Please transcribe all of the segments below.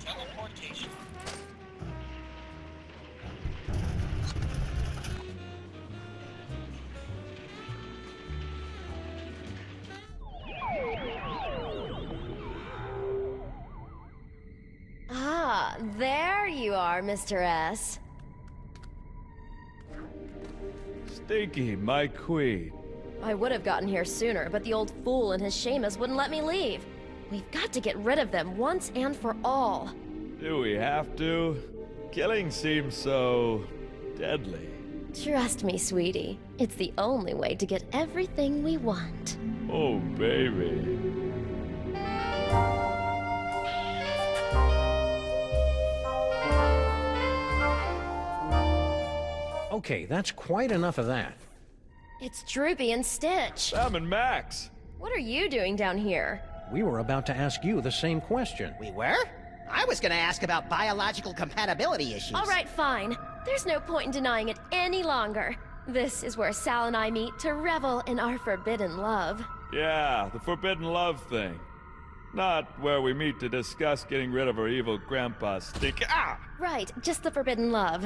Teleportation. Ah, there you are, Mr. S. Stinky, my queen. I would have gotten here sooner, but the old fool and his Seamus wouldn't let me leave. We've got to get rid of them once and for all. Do we have to? Killing seems so deadly. Trust me, sweetie. It's the only way to get everything we want. Oh, baby. Okay, that's quite enough of that. It's Droopy and Stitch. Sam and Max. What are you doing down here? We were about to ask you the same question. We were? I was gonna ask about biological compatibility issues. All right, fine. There's no point in denying it any longer. This is where Sal and I meet to revel in our forbidden love. Yeah, the forbidden love thing. Not where we meet to discuss getting rid of our evil grandpa Stick. Ah! Right, just the forbidden love.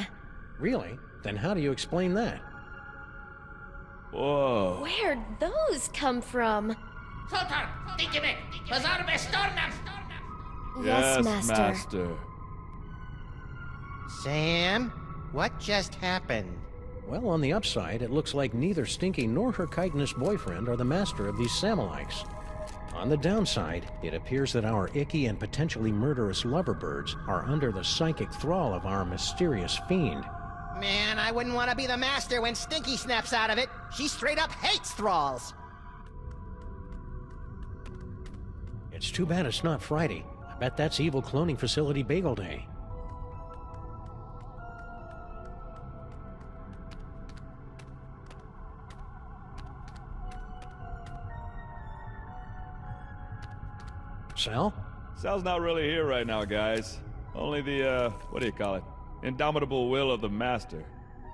Really? Then how do you explain that? Whoa. Where'd those come from? Sultan, dígame, Bazar yes, yes, Master. Master. Sam, what just happened? Well, on the upside, it looks like neither Stinky nor her chitinous boyfriend are the master of these Samalites. On the downside, it appears that our icky and potentially murderous loverbirds are under the psychic thrall of our mysterious fiend. Man, I wouldn't want to be the master when Stinky snaps out of it. She straight up hates thralls. It's too bad it's not Friday. I bet that's Evil Cloning Facility Bagel Day. Sal? Sal's not really here right now, guys. Only the, uh, what do you call it? Indomitable will of the Master.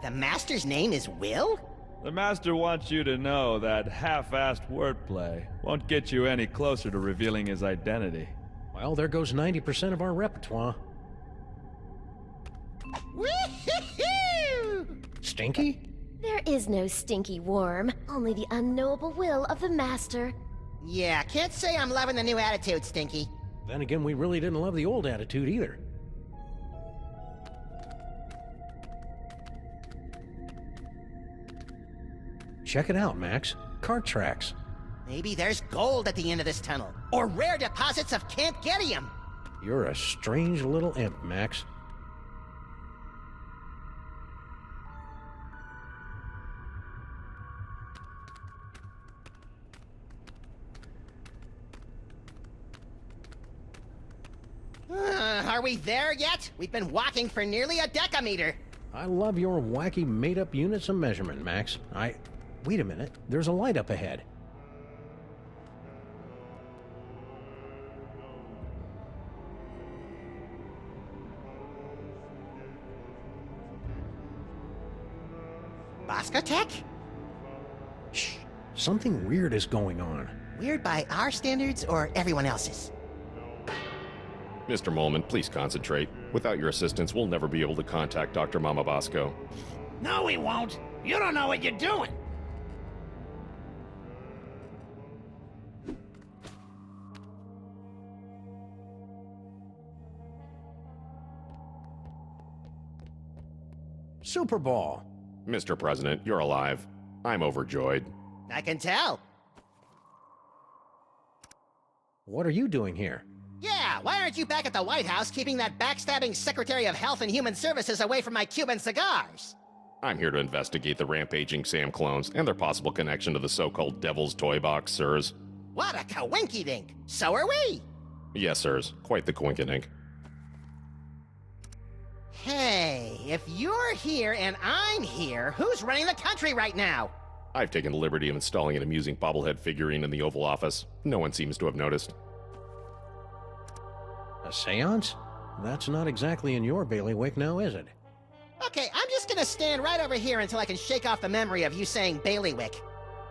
The master's name is Will? The Master wants you to know that half-assed wordplay won't get you any closer to revealing his identity. Well, there goes 90% of our repertoire. Stinky? There is no stinky worm, only the unknowable will of the Master. Yeah, can't say I'm loving the new attitude, Stinky. Then again, we really didn't love the old attitude either. Check it out, Max. Cart tracks. Maybe there's gold at the end of this tunnel, or rare deposits of Cantgetium. You're a strange little imp, Max. Uh, are we there yet? We've been walking for nearly a decameter. I love your wacky made up units of measurement, Max. I. Wait a minute. There's a light up ahead. Bosco Tech? Shh. Something weird is going on. Weird by our standards or everyone else's? Mr. Moleman, please concentrate. Without your assistance, we'll never be able to contact Dr. Mama Bosco. No, we won't. You don't know what you're doing. Superball. Mr. President, you're alive. I'm overjoyed. I can tell. What are you doing here? Yeah, why aren't you back at the White House keeping that backstabbing Secretary of Health and Human Services away from my Cuban cigars? I'm here to investigate the rampaging Sam clones and their possible connection to the so-called Devil's Toy Box, sirs. What a coinky dink! So are we! Yes, sirs. Quite the coinkydink. Hey, if you're here and I'm here, who's running the country right now? I've taken the liberty of installing an amusing bobblehead figurine in the Oval Office. No one seems to have noticed. A seance? That's not exactly in your bailiwick now, is it? Okay, I'm just gonna stand right over here until I can shake off the memory of you saying bailiwick.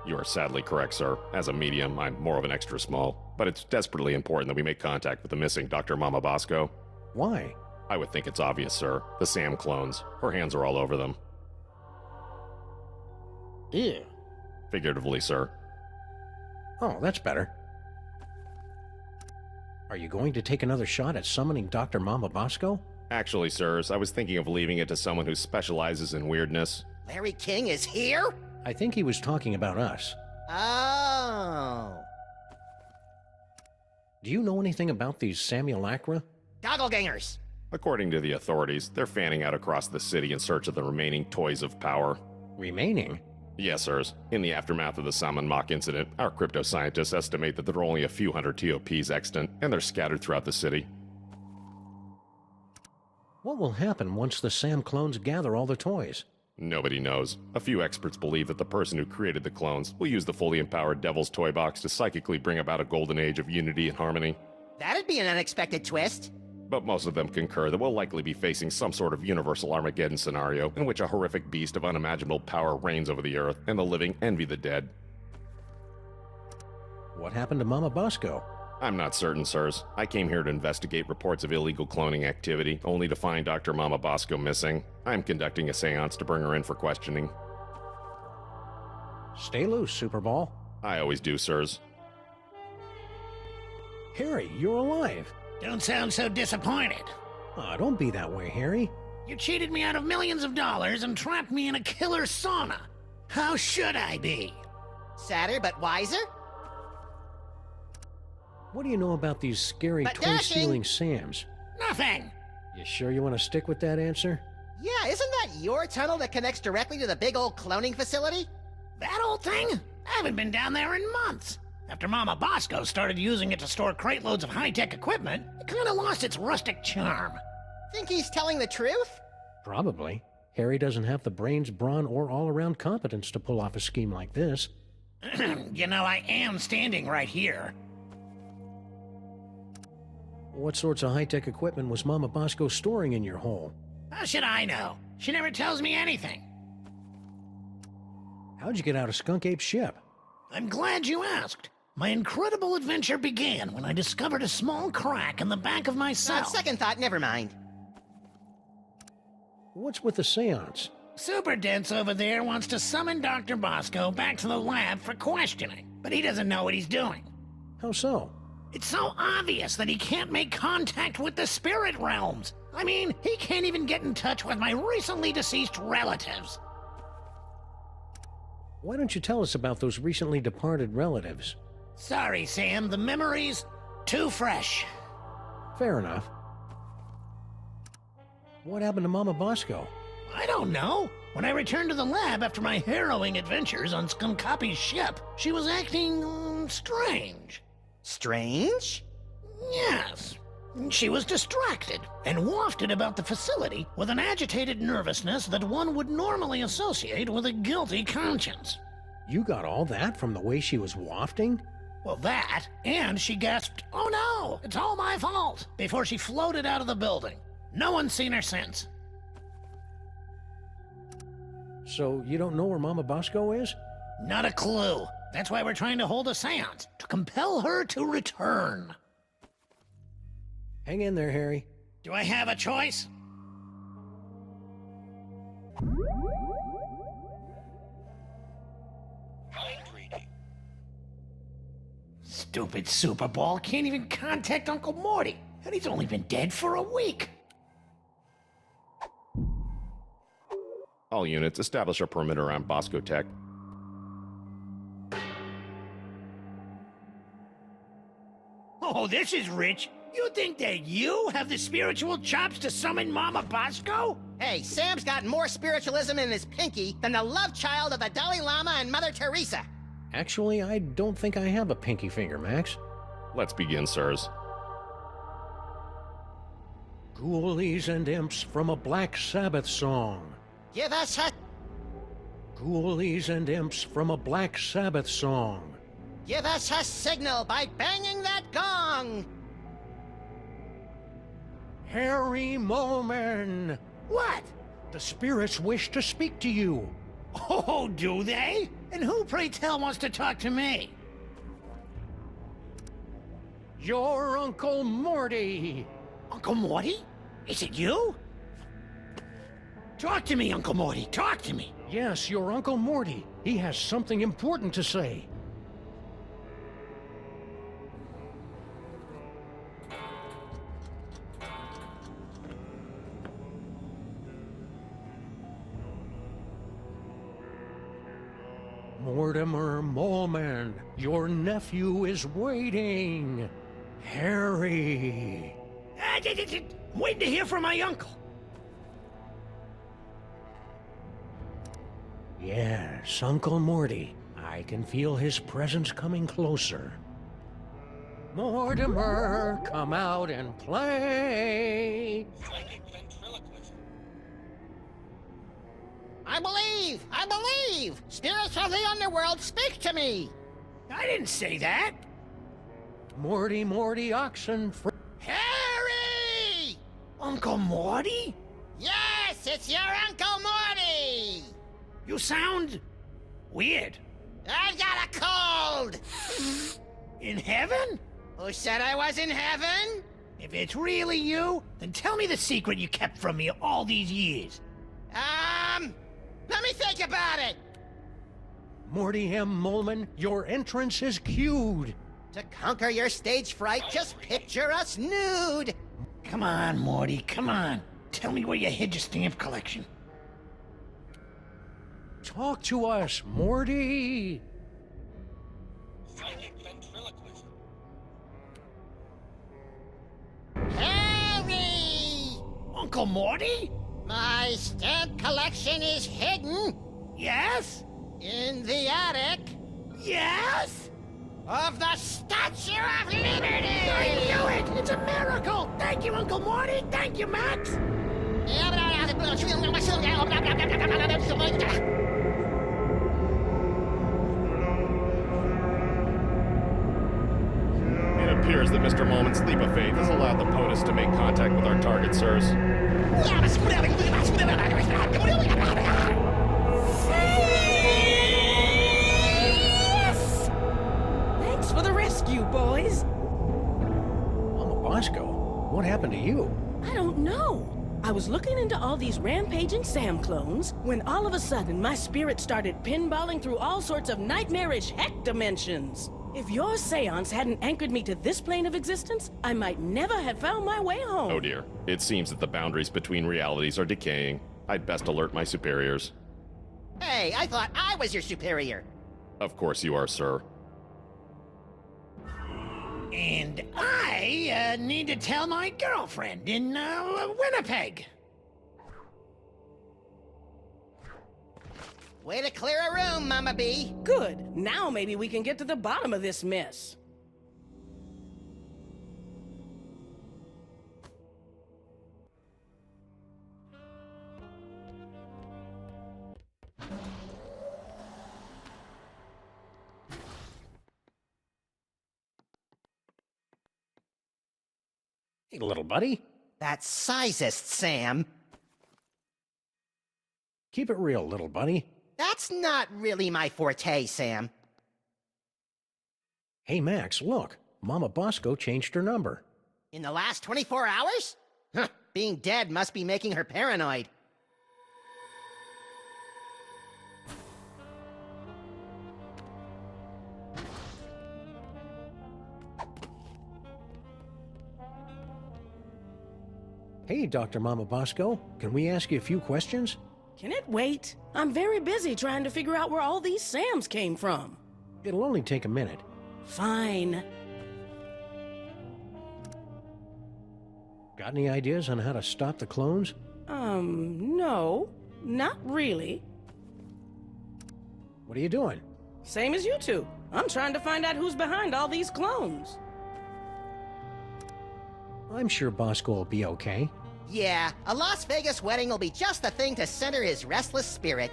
You are sadly correct, sir. As a medium, I'm more of an extra small. But it's desperately important that we make contact with the missing Dr. Mama Bosco. Why? I would think it's obvious, sir. The Sam clones. Her hands are all over them. Ew. Figuratively, sir. Oh, that's better. Are you going to take another shot at summoning Dr. Mama Bosco? Actually, sirs, I was thinking of leaving it to someone who specializes in weirdness. Larry King is here? I think he was talking about us. Oh. Do you know anything about these Samulacra? Gogglegangers. According to the authorities, they're fanning out across the city in search of the remaining toys of power. Remaining? Yes, sirs. In the aftermath of the Sammun-Mak incident, our crypto scientists estimate that there are only a few hundred TOPs extant, and they're scattered throughout the city. What will happen once the Sam clones gather all the toys? Nobody knows. A few experts believe that the person who created the clones will use the fully empowered Devil's Toy Box to psychically bring about a golden age of unity and harmony. That'd be an unexpected twist. But most of them concur that we'll likely be facing some sort of universal Armageddon scenario in which a horrific beast of unimaginable power reigns over the earth, and the living envy the dead. What happened to Mama Bosco? I'm not certain, sirs. I came here to investigate reports of illegal cloning activity, only to find Dr. Mama Bosco missing. I'm conducting a seance to bring her in for questioning. Stay loose, Superball. I always do, sirs. Harry, you're alive. Don't sound so disappointed. Ah, don't be that way, Harry. You cheated me out of millions of dollars and trapped me in a killer sauna. How should I be? Sadder but wiser? What do you know about these scary But toy dashing- stealing Sams? Nothing. You sure you want to stick with that answer? Yeah, isn't that your tunnel that connects directly to the big old cloning facility? That old thing? I haven't been down there in months. After Mama Bosco started using it to store crate loads of high-tech equipment, it kind of lost its rustic charm. Think he's telling the truth? Probably. Harry doesn't have the brains, brawn, or all around competence to pull off a scheme like this. you know, I am standing right here. What sorts of high tech equipment was Mama Bosco storing in your hole? How should I know? She never tells me anything. How'd you get out of Skun-ka'pe's ship? I'm glad you asked. My incredible adventure began when I discovered a small crack in the back of my On cell. second thought, never mind. What's with the seance? Super Dense over there wants to summon Dr. Bosco back to the lab for questioning, but he doesn't know what he's doing. How so? It's so obvious that he can't make contact with the spirit realms. I mean, he can't even get in touch with my recently deceased relatives. Why don't you tell us about those recently departed relatives? Sorry, Sam, the memories too fresh. Fair enough. What happened to Mama Bosco? I don't know. When I returned to the lab after my harrowing adventures on Skun-ka'pe's ship, she was acting um, strange. Strange? Yes. She was distracted and wafted about the facility with an agitated nervousness that one would normally associate with a guilty conscience. You got all that from the way she was wafting? Well, that, and she gasped, Oh no, it's all my fault, before she floated out of the building. No one's seen her since. So you don't know where Mama Bosco is? Not a clue. That's why we're trying to hold a seance, to compel her to return. Hang in there, Harry. Do I have a choice? Stupid Superball can't even contact Uncle Morty, and he's only been dead for a week. All units, establish a perimeter around Bosco Tech. Oh, this is rich. You think that you have the spiritual chops to summon Mama Bosco? Hey, Sam's got more spiritualism in his pinky than the love child of the Dalai Lama and Mother Teresa. Actually, I don't think I have a pinky finger, Max. Let's begin, sirs. Ghoulies and imps from a Black Sabbath song. Give us a Ghoulies and imps from a Black Sabbath song. give us a signal by banging that gong. Harry Moleman! What? The spirits wish to speak to you. Oh, do they? And who, pray tell, wants to talk to me? Your Uncle Morty! Uncle Morty? Is it you? Talk to me, Uncle Morty. Talk to me. Yes, your Uncle Morty. He has something important to say. Mortimer Moleman, your nephew is waiting. Harry. Ah, Waiting to hear from my uncle. Yes, Uncle Morty. I can feel his presence coming closer. Mortimer, come out and play. I believe! I believe! Spirits of the underworld, speak to me! I didn't say that. Morty, Morty, oxen. Fr- Harry! Uncle Morty? Yes, it's your Uncle Morty! You sound weird. I've got a cold! In heaven? Who said I was in heaven? If it's really you, then tell me the secret you kept from me all these years. Um, let me think about it. Morty M. Moleman, your entrance is cued. To conquer your stage fright, just picture us nude. Come on, Morty, come on. Tell me where you hid your stamp collection. Talk to us, Morty. Harry! Uncle Morty? My stamp collection is hidden Yes? in the attic Yes? of the Statue of Liberty! I knew it! It's a miracle! Thank you, Uncle Morty! Thank you, Max! It appears that Mr. Moleman's leap of faith has allowed the POTUS to make contact with our target, sirs. All these rampaging Sam clones when all of a sudden my spirit started pinballing through all sorts of nightmarish heck dimensions. If your seance hadn't anchored me to this plane of existence, I might never have found my way home. Oh dear. It seems that the boundaries between realities are decaying. I'd best alert my superiors. Hey, I thought I was your superior. Of course you are, sir. And I uh, need to tell my girlfriend in uh, Winnipeg. Way to clear a room, Mama Bee. Good. Now maybe we can get to the bottom of this mess. Hey, little buddy. That's sizest, Sam. Keep it real, little buddy. That's not really my forte, Sam. Hey, Max, look. Mama Bosco changed her number. In the last 24 hours? Huh, being dead must be making her paranoid. Hey, Dr. Mama Bosco, can we ask you a few questions? Can it wait? I'm very busy trying to figure out where all these Sams came from. It'll only take a minute. Fine. Got any ideas on how to stop the clones? Um, no. Not really. What are you doing? Same as you two. I'm trying to find out who's behind all these clones. I'm sure Bosco will be okay. Yeah, a Las Vegas wedding will be just the thing to center his restless spirit.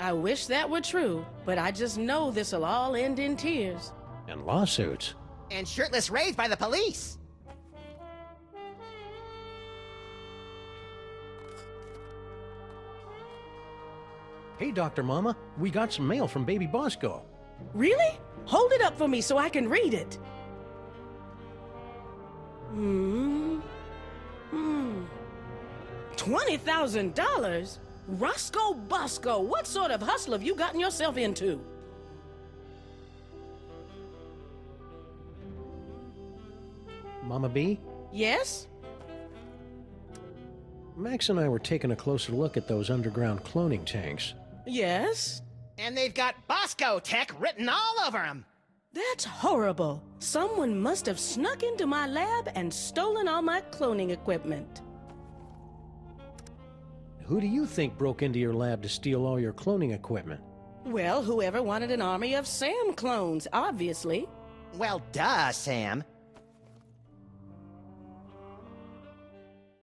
I wish that were true, but I just know this'll all end in tears. And lawsuits. And shirtless raids by the police. Hey, Dr. Mama, we got some mail from Baby Bosco. Really? Hold it up for me so I can read it. Hmm. Hmm. $20,000? Roscoe Bosco, what sort of hustle have you gotten yourself into? Mama B, Yes? Max and I were taking a closer look at those underground cloning tanks. Yes? And they've got Bosco Tech written all over them. That's horrible. Someone must have snuck into my lab and stolen all my cloning equipment. Who do you think broke into your lab to steal all your cloning equipment? Well, whoever wanted an army of Sam clones, obviously. Well, duh, Sam.